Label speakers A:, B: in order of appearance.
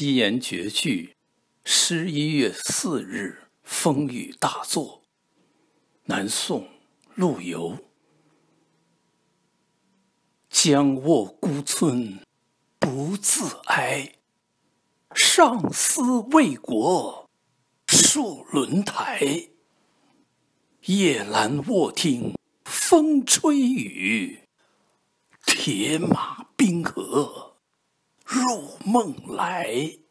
A: 七言绝句，十一月四日风雨大作。南宋陆游。将卧孤村不自哀，上思为国戍轮台。夜阑卧听风吹雨，铁马冰河入梦来。